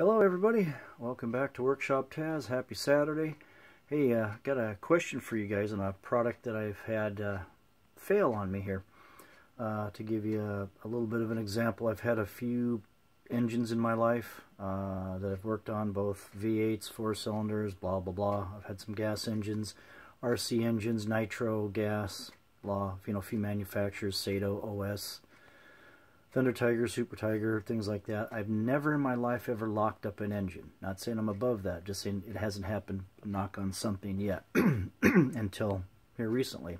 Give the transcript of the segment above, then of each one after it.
Hello everybody, welcome back to Workshop Tazz. Happy Saturday. Hey, uh, got a question for you guys on a product that I've had uh, fail on me here. Uh, to give you a, a, little bit of an example, I've had a few engines in my life uh, that I've worked on, both V8s, four cylinders, blah blah blah. I've had some gas engines, RC engines, nitro, gas, blah, you know, a few manufacturers, Saito, OS, Thunder Tiger, Super Tiger, things like that. I've never in my life ever locked up an engine. Not saying I'm above that, just saying it hasn't happened, knock on something yet, until here recently.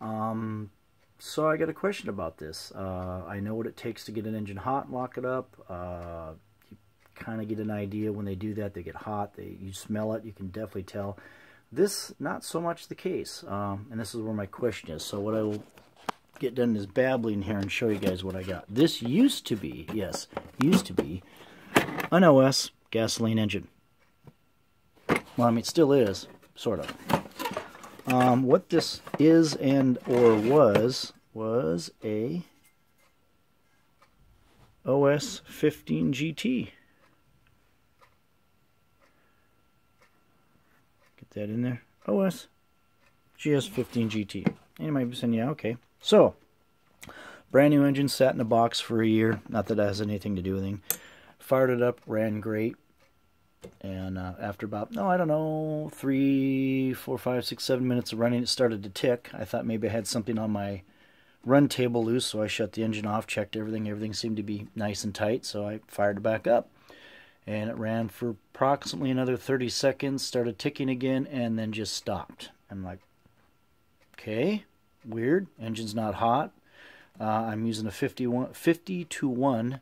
Um, so I got a question about this. Uh, I know what it takes to get an engine hot and lock it up. Uh, you kind of get an idea when they do that. They get hot. They You smell it. You can definitely tell. This, not so much the case. Um, and this is where my question is. So what I will get done is babbling here and show you guys what I got. This used to be, yes, used to be an OS gasoline engine. Well, I mean, it still is, sort of. Um, what this is and or was, was a OS 15 GT. Get that in there. OS GS 15 GT. You might be saying, yeah, okay. So, brand new engine sat in a box for a year. Not that that has anything to do with anything. Fired it up, ran great. And uh, after about, no, I don't know, three, four, five, six, seven minutes of running, it started to tick. I thought maybe I had something on my run table loose, so I shut the engine off, checked everything. Everything seemed to be nice and tight, so I fired it back up. And it ran for approximately another 30 seconds, started ticking again, and then just stopped. I'm like, okay, weird. Engine's not hot. Uh, I'm using a 51, 50 to 1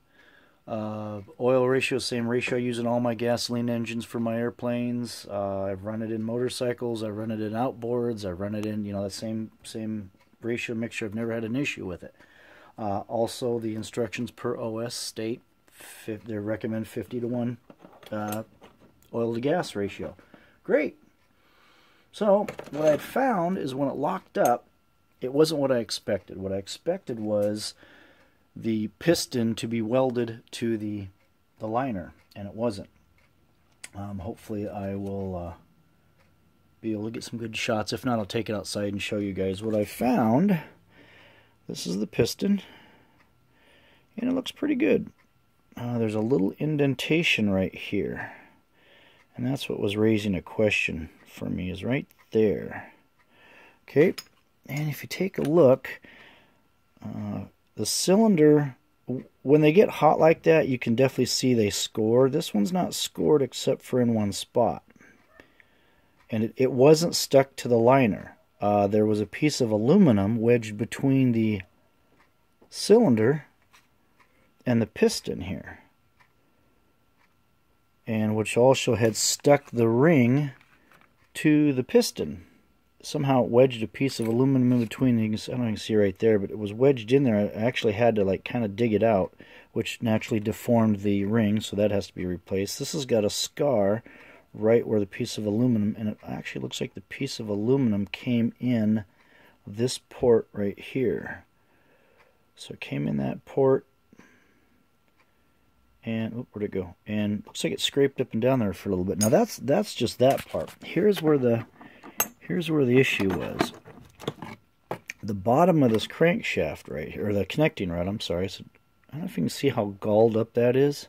uh, oil ratio, same ratio I use in all my gasoline engines for my airplanes. Uh, I've run it in motorcycles. I run it in outboards. I run it in, you know, that same same ratio mixture. I've never had an issue with it. Uh, also, the instructions per OS state they recommend 50 to 1 uh, oil to gas ratio. Great. So, what I found is when it locked up, it wasn't what I expected. What I expected was the piston to be welded to the the liner, and it wasn't. Um, hopefully, I will uh, be able to get some good shots. If not, I'll take it outside and show you guys what I found. This is the piston, and it looks pretty good. Uh, there's a little indentation right here, and that's what was raising a question for me, is right there. Okay, and if you take a look, uh, the cylinder, when they get hot like that, you can definitely see they score. This one's not scored except for in one spot. And it, it wasn't stuck to the liner. Uh, there was a piece of aluminum wedged between the cylinder and the piston here. And which also had stuck the ring to the piston somehow wedged a piece of aluminum in between. You can, I don't know see right there, but it was wedged in there. I actually had to like kind of dig it out, which naturally deformed the ring, so that has to be replaced. This has got a scar right where the piece of aluminum, and it actually looks like the piece of aluminum came in this port right here. So it came in that port, and oh, where'd it go? And looks like it scraped up and down there for a little bit. Now that's that's just that part. Here's where the Here's where the issue was. The bottom of this crankshaft right here, or the connecting rod, I'm sorry. So I don't know if you can see how galled up that is.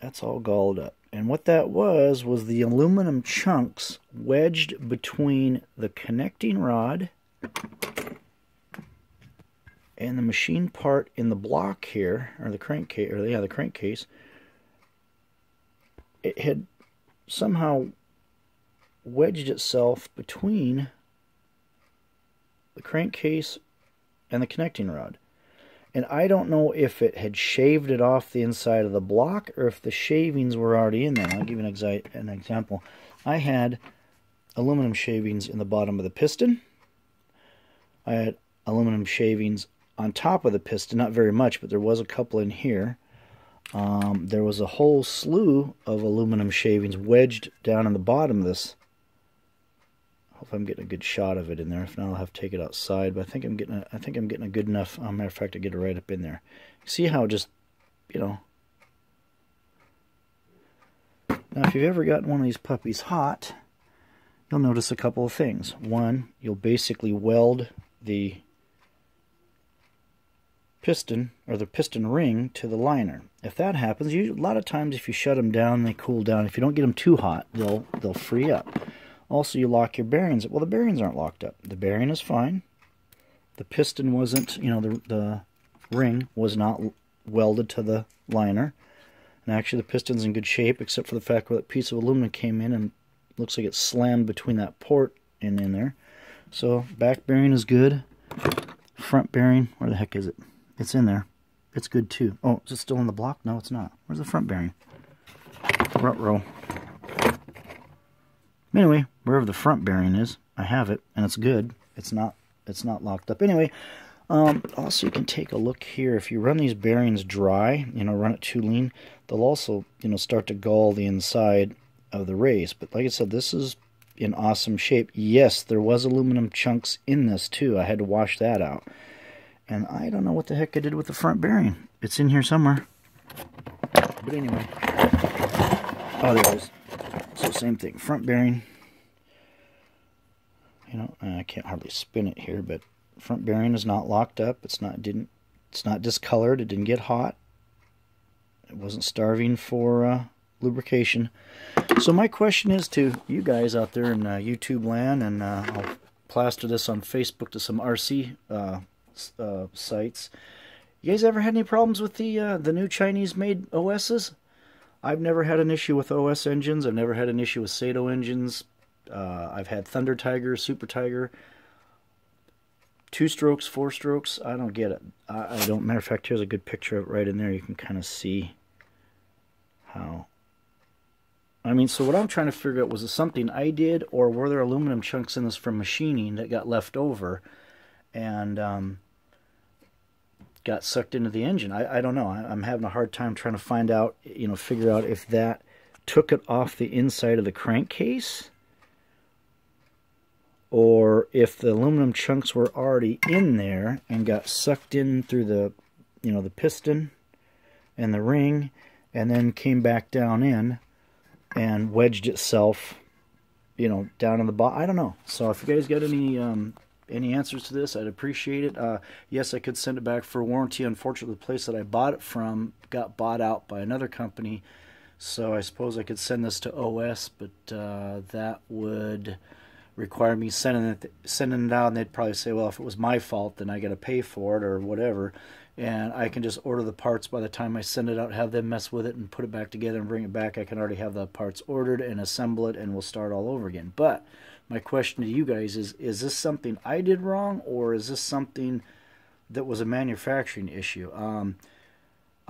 That's all galled up. And what that was, was the aluminum chunks wedged between the connecting rod and the machine part in the block here, or the crankcase, or yeah, the crankcase, it had somehow wedged itself between the crankcase and the connecting rod. And I don't know if it had shaved it off the inside of the block or if the shavings were already in there. I'll give you an, an example. I had aluminum shavings in the bottom of the piston. I had aluminum shavings on top of the piston, not very much, but there was a couple in here. Um, there was a whole slew of aluminum shavings wedged down in the bottom of this Hope I'm getting a good shot of it in there. If not, I'll have to take it outside. But I think I'm getting a, I think I'm getting a good enough. Um, matter of fact, I get it right up in there. See how just you know. Now, if you've ever gotten one of these puppies hot, you'll notice a couple of things. One, you'll basically weld the piston or the piston ring to the liner. If that happens, you, a lot of times if you shut them down, they cool down. If you don't get them too hot, they'll they'll free up. Also, you lock your bearings. Well, the bearings aren't locked up. The bearing is fine. The piston wasn't, you know, the the ring was not welded to the liner. And actually, the piston's in good shape, except for the fact that a piece of aluminum came in and looks like it slammed between that port and in there. So back bearing is good. Front bearing, where the heck is it? It's in there. It's good too. Oh, is it still in the block? No, it's not. Where's the front bearing? Front row. Anyway, wherever the front bearing is, I have it, and it's good. It's not it's not locked up. Anyway, um, also you can take a look here. If you run these bearings dry, you know, run it too lean, they'll also, you know, start to gall the inside of the race. But like I said, this is in awesome shape. Yes, there was aluminum chunks in this too. I had to wash that out. And I don't know what the heck I did with the front bearing. It's in here somewhere. But anyway. Oh, there it is. So same thing. Front bearing. You know, I can't hardly spin it here, but front bearing is not locked up. It's not didn't it's not discolored. It didn't get hot. It wasn't starving for uh, lubrication. So my question is to you guys out there in uh, YouTube land, and uh, I'll plaster this on Facebook to some RC uh, uh, sites. You guys ever had any problems with the uh, the new Chinese made OSs? I've never had an issue with OS engines. I've never had an issue with Saito engines. Uh, I've had Thunder Tiger, Super Tiger, two strokes, four strokes. I don't get it. I, I don't. Matter of fact, here's a good picture of it right in there. You can kind of see how. I mean, so what I'm trying to figure out was it something I did, or were there aluminum chunks in this from machining that got left over, and um, got sucked into the engine. I, I don't know. I, am having a hard time trying to find out, you know, figure out if that took it off the inside of the crankcase or if the aluminum chunks were already in there and got sucked in through the, you know, the piston and the ring and then came back down in and wedged itself, you know, down in the bottom. I don't know. So if you guys got any um, any answers to this, I'd appreciate it. Uh, yes, I could send it back for warranty. Unfortunately, the place that I bought it from got bought out by another company, so I suppose I could send this to OS, but uh, that would require me sending it sending it out, and they'd probably say, well, if it was my fault, then I got to pay for it or whatever. And I can just order the parts by the time I send it out, have them mess with it and put it back together and bring it back. I can already have the parts ordered and assemble it, and we'll start all over again. But my question to you guys is is this something I did wrong or is this something that was a manufacturing issue? Um,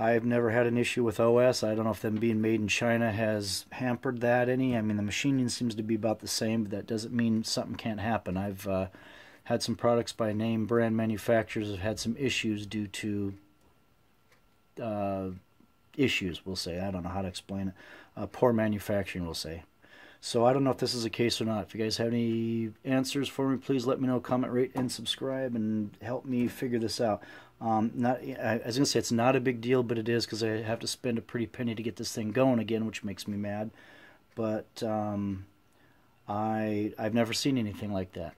I've never had an issue with OS. I don't know if them being made in China has hampered that any. I mean, the machining seems to be about the same, but that doesn't mean something can't happen. I've uh, had some products by name brand manufacturers have had some issues due to uh, issues, we'll say. I don't know how to explain it. Uh, poor manufacturing, we'll say. So I don't know if this is the case or not. If you guys have any answers for me, please let me know. Comment, rate, and subscribe, and help me figure this out. Um, not, I was gonna say it's not a big deal, but it is because I have to spend a pretty penny to get this thing going again, which makes me mad. But um, I I've never seen anything like that.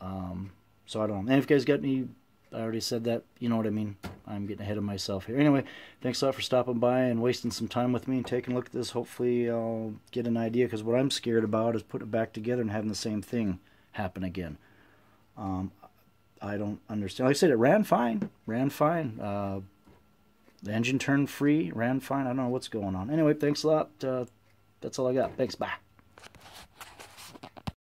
Um, so I don't know. And if you guys got any I already said that. You know what I mean. I'm getting ahead of myself here. Anyway, thanks a lot for stopping by and wasting some time with me and taking a look at this. Hopefully, I'll get an idea because what I'm scared about is putting it back together and having the same thing happen again. Um, I don't understand. Like I said, it ran fine. Ran fine. Uh, the engine turned free. Ran fine. I don't know what's going on. Anyway, thanks a lot. Uh, that's all I got. Thanks. Bye.